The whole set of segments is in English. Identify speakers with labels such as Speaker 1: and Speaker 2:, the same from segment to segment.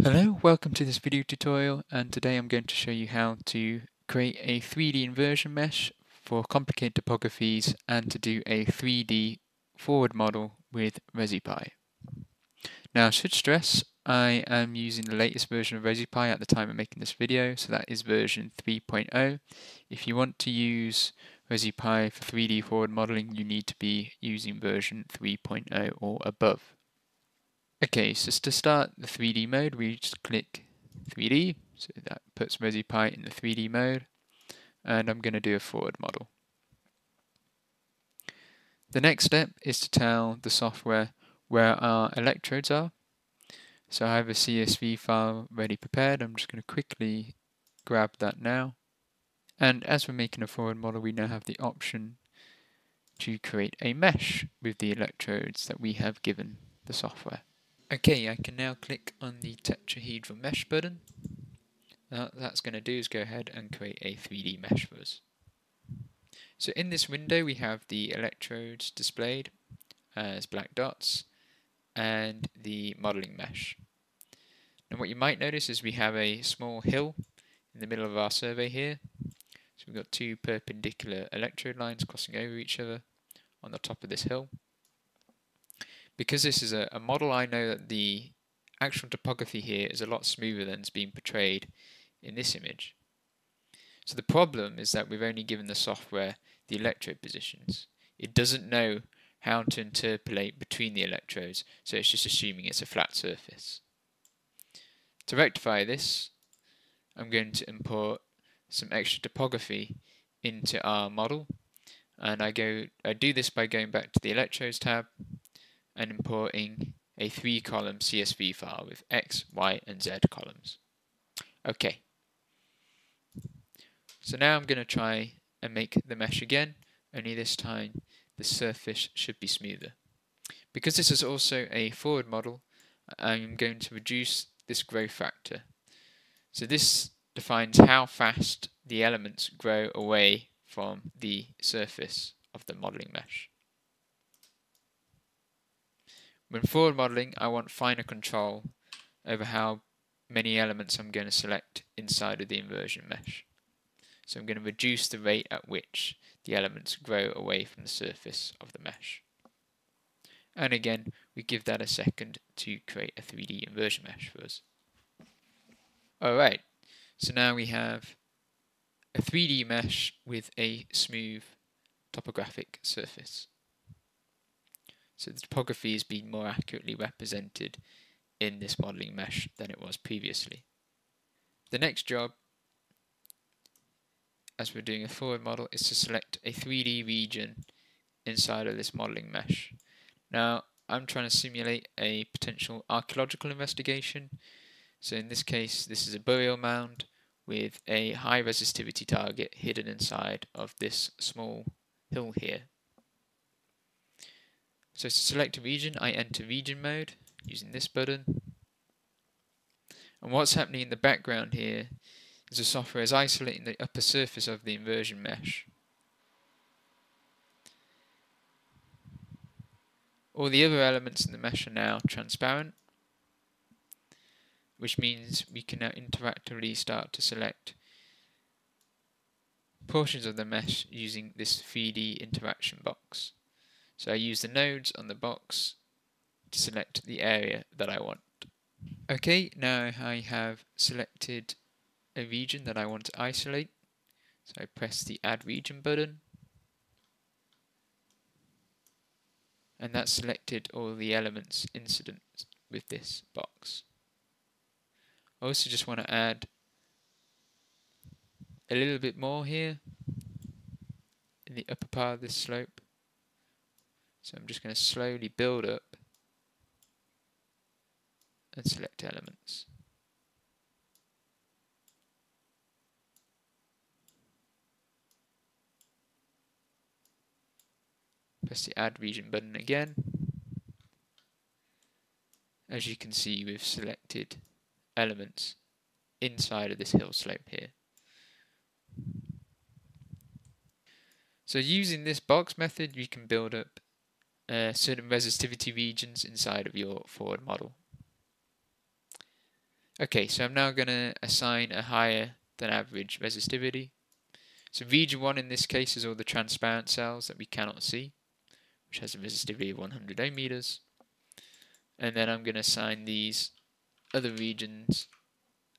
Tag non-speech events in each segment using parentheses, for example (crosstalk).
Speaker 1: Hello, welcome to this video tutorial and today I'm going to show you how to create a 3D inversion mesh for complicated topographies and to do a 3D forward model with ResIPy. Now I should stress I am using the latest version of ResIPy at the time of making this video, so that is version 3.0. If you want to use ResIPy for 3D forward modeling, you need to be using version 3.0 or above. Okay, so to start the 3D mode, we just click 3D, so that puts ResIPy in the 3D mode, and I'm going to do a forward model. The next step is to tell the software where our electrodes are. So I have a CSV file ready prepared, I'm just going to quickly grab that now. And as we're making a forward model, we now have the option to create a mesh with the electrodes that we have given the software. Okay, I can now click on the tetrahedral mesh button. Now what that's going to do is go ahead and create a 3D mesh for us. So in this window we have the electrodes displayed as black dots and the modeling mesh. And what you might notice is we have a small hill in the middle of our survey here. So we've got two perpendicular electrode lines crossing over each other on the top of this hill because this is a, a model, I know that the actual topography here is a lot smoother than is being portrayed in this image. So the problem is that we've only given the software the electrode positions. It doesn't know how to interpolate between the electrodes, so it's just assuming it's a flat surface. To rectify this, I'm going to import some extra topography into our model, and I go I do this by going back to the electrodes tab and importing a three column CSV file with X, Y, and Z columns. Okay. So now I'm going to try and make the mesh again, only this time the surface should be smoother. Because this is also a forward model, I'm going to reduce this growth factor. So this defines how fast the elements grow away from the surface of the modeling mesh. When forward modeling, I want finer control over how many elements I'm going to select inside of the inversion mesh. So I'm going to reduce the rate at which the elements grow away from the surface of the mesh. And again, we give that a second to create a 3D inversion mesh for us. Alright, so now we have a 3D mesh with a smooth topographic surface. So the topography is being more accurately represented in this modeling mesh than it was previously. The next job, as we're doing a forward model, is to select a 3D region inside of this modeling mesh. Now, I'm trying to simulate a potential archaeological investigation. So in this case, this is a burial mound with a high resistivity target hidden inside of this small hill here. So to select a region, I enter region mode using this button. And what's happening in the background here is the software is isolating the upper surface of the inversion mesh. All the other elements in the mesh are now transparent, which means we can now interactively start to select portions of the mesh using this 3D interaction box. So I use the nodes on the box to select the area that I want. Okay, now I have selected a region that I want to isolate. So I press the add region button. And that selected all the elements incident with this box. I also just want to add a little bit more here in the upper part of this slope. So I'm just going to slowly build up and select elements. Press the add region button again. As you can see we've selected elements inside of this hill slope here. So using this box method you can build up uh, certain resistivity regions inside of your forward model. Okay, so I'm now going to assign a higher than average resistivity. So region 1 in this case is all the transparent cells that we cannot see, which has a resistivity of 100 ohm meters. And then I'm going to assign these other regions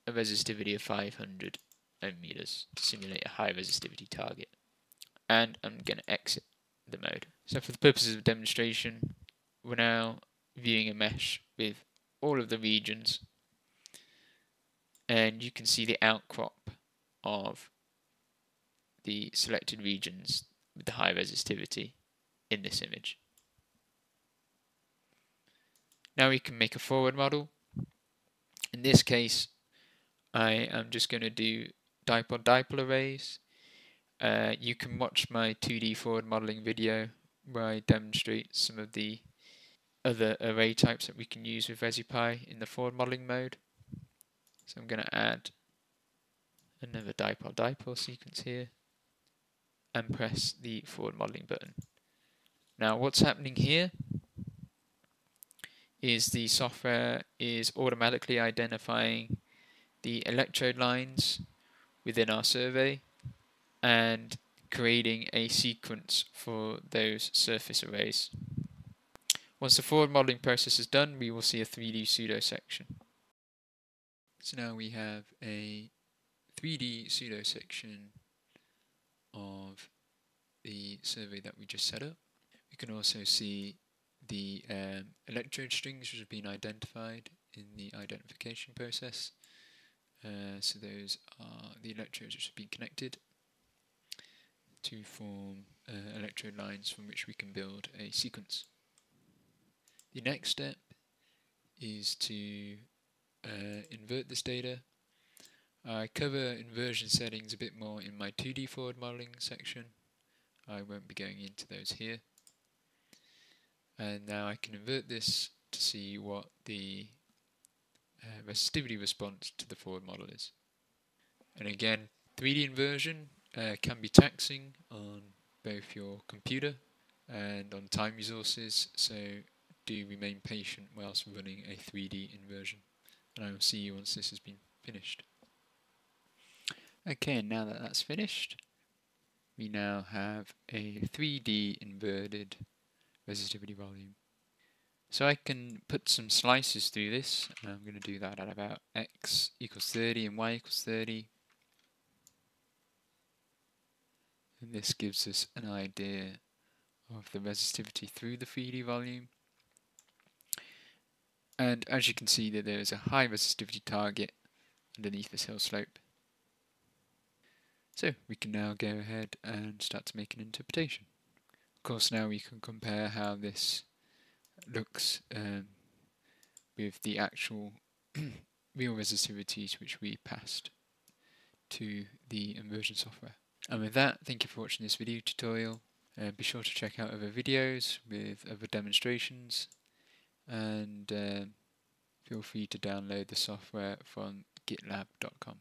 Speaker 1: a resistivity of 500 ohm meters to simulate a high resistivity target. And I'm going to exit the mode. So for the purposes of demonstration, we're now viewing a mesh with all of the regions and you can see the outcrop of the selected regions with the high resistivity in this image. Now we can make a forward model. In this case, I am just going to do dipole-dipole arrays. Uh, you can watch my 2D forward modeling video where I demonstrate some of the other array types that we can use with ResIPy in the forward modeling mode. So I'm going to add another dipole-dipole sequence here and press the forward modeling button. Now what's happening here is the software is automatically identifying the electrode lines within our survey and creating a sequence for those surface arrays. Once the forward modeling process is done, we will see a 3D pseudo section. So now we have a 3D pseudo section of the survey that we just set up. We can also see the um, electrode strings which have been identified in the identification process. Uh, so those are the electrodes which have been connected to form uh, electrode lines from which we can build a sequence. The next step is to uh, invert this data. I cover inversion settings a bit more in my 2D forward modeling section. I won't be going into those here. And now I can invert this to see what the uh, resistivity response to the forward model is. And again, 3D inversion uh, can be taxing on both your computer and on time resources, so do remain patient whilst running a 3D inversion and I will see you once this has been finished. Okay, now that that's finished, we now have a 3D inverted resistivity volume. So I can put some slices through this, and I'm going to do that at about x equals 30 and y equals 30. And this gives us an idea of the resistivity through the 3D volume. And as you can see that there is a high resistivity target underneath this hill slope. So we can now go ahead and start to make an interpretation. Of course now we can compare how this looks um, with the actual (clears throat) real resistivities which we passed to the inversion software. And with that, thank you for watching this video tutorial. Uh, be sure to check out other videos with other demonstrations and uh, feel free to download the software from gitlab.com.